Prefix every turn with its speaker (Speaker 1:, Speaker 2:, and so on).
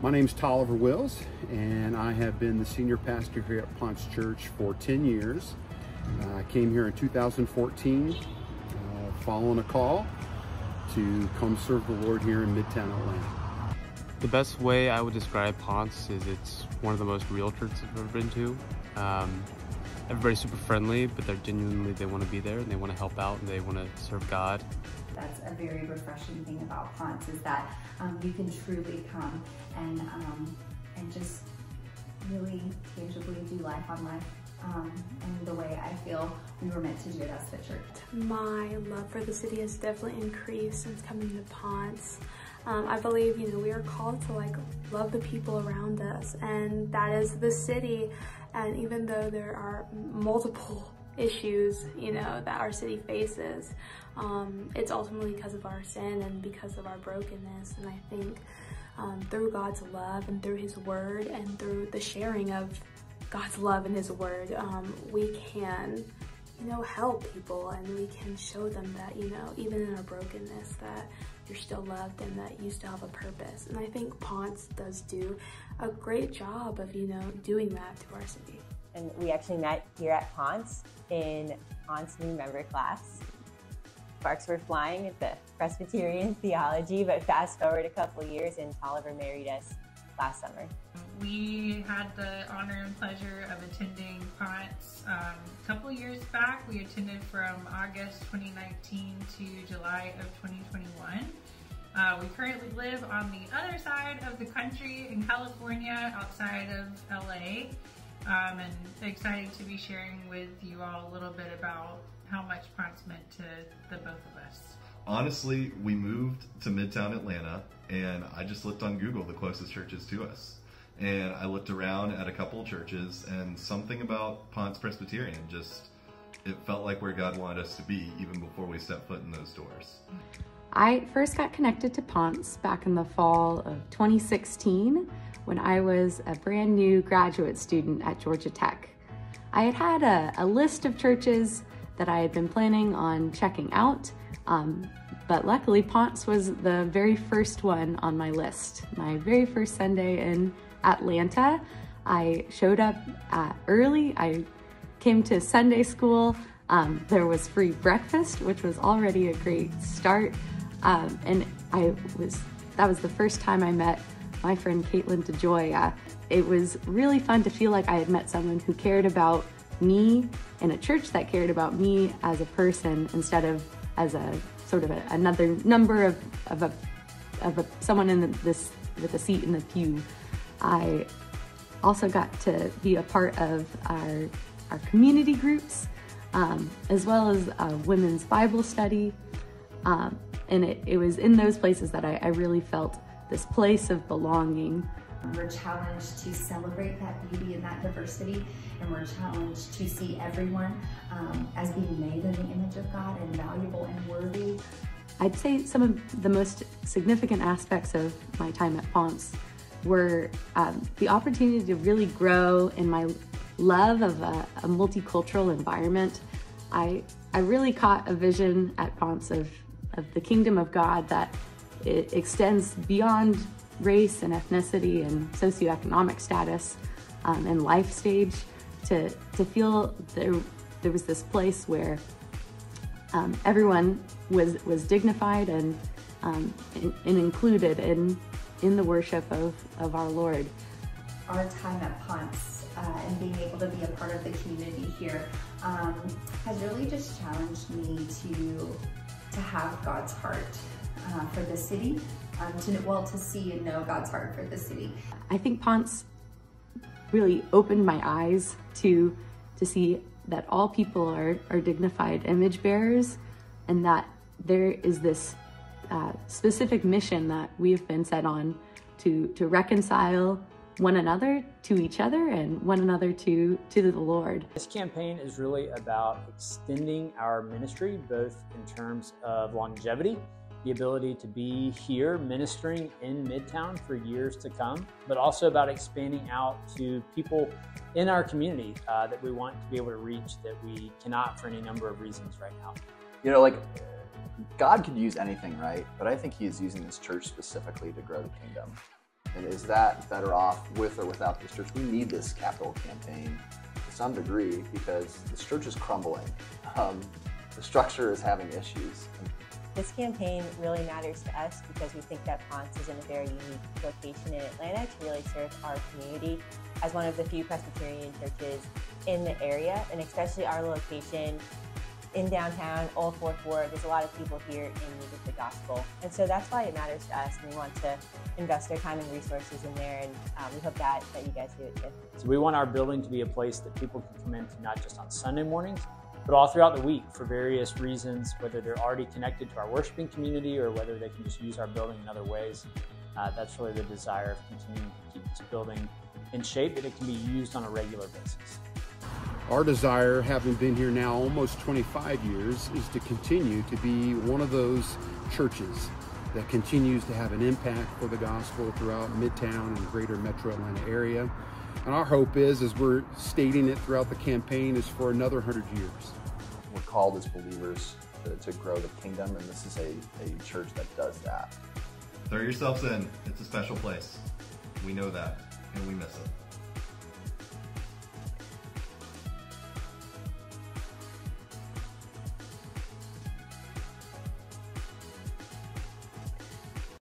Speaker 1: My name is Tolliver Wills, and I have been the senior pastor here at Ponce Church for 10 years. Uh, I came here in 2014 uh, following a call to come serve the Lord here in Midtown Atlanta.
Speaker 2: The best way I would describe Ponce is it's one of the most real churches I've ever been to. Um, everybody's super friendly, but they're genuinely, they want to be there and they want to help out and they want to serve God.
Speaker 3: That's a very refreshing thing about Ponce is that um, you can truly come and, um, and just really tangibly do life on life um, and the way I feel we were meant to do it as the church.
Speaker 4: My love for the city has definitely increased since coming to Ponce. Um, I believe, you know, we are called to like love the people around us and that is the city. And even though there are multiple issues, you know, that our city faces, um, it's ultimately because of our sin and because of our brokenness. And I think um, through God's love and through his word and through the sharing of God's love and his word, um, we can, you know, help people and we can show them that, you know, even in our brokenness that you're still loved and that you still have a purpose. And I think Ponce does do a great job of, you know, doing that to our city.
Speaker 5: And we actually met here at Ponce in Ponce new member class. Sparks were flying at the Presbyterian theology, but fast forward a couple years and Tolliver married us last summer.
Speaker 6: We had the honor and pleasure of attending Ponce um, a couple years back. We attended from August 2019 to July of 2021. Uh, we currently live on the other side of the country in California, outside of LA, um, and excited to be sharing with you all a little bit about how much Ponce meant to the both of us.
Speaker 7: Honestly, we moved to Midtown Atlanta, and I just looked on Google the closest churches to us. And I looked around at a couple churches, and something about Ponce Presbyterian just, it felt like where God wanted us to be even before we stepped foot in those doors.
Speaker 8: I first got connected to Ponce back in the fall of 2016 when I was a brand new graduate student at Georgia Tech. I had had a, a list of churches that I had been planning on checking out, um, but luckily Ponce was the very first one on my list. My very first Sunday in Atlanta, I showed up uh, early. I came to Sunday school. Um, there was free breakfast, which was already a great start. Um, and I was, that was the first time I met my friend Caitlin DeJoy. Uh, it was really fun to feel like I had met someone who cared about me in a church that cared about me as a person instead of as a sort of a, another number of, of a of a, someone in the, this with a seat in the pew. I also got to be a part of our our community groups um, as well as a women's Bible study. Um, and it, it was in those places that I, I really felt this place of belonging.
Speaker 3: We're challenged to celebrate that beauty and that diversity, and we're challenged to see everyone um, as being made in the image of God and valuable and worthy.
Speaker 8: I'd say some of the most significant aspects of my time at Ponce were um, the opportunity to really grow in my love of a, a multicultural environment. I, I really caught a vision at Ponce of, of the kingdom of God that it extends beyond race and ethnicity and socioeconomic status um, and life stage to, to feel there, there was this place where um, everyone was, was dignified and, um, and, and, included in, in the worship of, of our Lord.
Speaker 3: Our time at Ponce uh, and being able to be a part of the community here um, has really just challenged me to, to have God's heart uh, for the city, um, to well to see and know God's heart for the city.
Speaker 8: I think Ponce really opened my eyes to to see that all people are, are dignified image bearers and that there is this uh, specific mission that we have been set on to, to reconcile one another to each other and one another to, to the Lord.
Speaker 9: This campaign is really about extending our ministry both in terms of longevity the ability to be here ministering in Midtown for years to come, but also about expanding out to people in our community uh, that we want to be able to reach that we cannot for any number of reasons right now.
Speaker 10: You know, like God could use anything, right? But I think He is using this church specifically to grow the kingdom. And is that better off with or without this church? We need this capital campaign to some degree because this church is crumbling. Um, the structure is having issues.
Speaker 5: This campaign really matters to us because we think that Ponce is in a very unique location in Atlanta to really serve our community as one of the few Presbyterian churches in the area, and especially our location in downtown, Old Fourth Ward. There's a lot of people here in need of the gospel. And so that's why it matters to us, and we want to invest our time and resources in there, and um, we hope that, that you guys do it too.
Speaker 9: So we want our building to be a place that people can come into not just on Sunday mornings, but all throughout the week for various reasons, whether they're already connected to our worshiping community or whether they can just use our building in other ways. Uh, that's really the desire of continuing to keep this building in shape that it can be used on a regular basis.
Speaker 1: Our desire, having been here now almost 25 years, is to continue to be one of those churches that continues to have an impact for the gospel throughout Midtown and the greater metro Atlanta area. And our hope is, as we're stating it throughout the campaign, is for another 100 years.
Speaker 10: We're called as believers to, to grow the kingdom, and this is a, a church that does that.
Speaker 7: Throw yourselves in. It's a special place. We know that, and we miss it.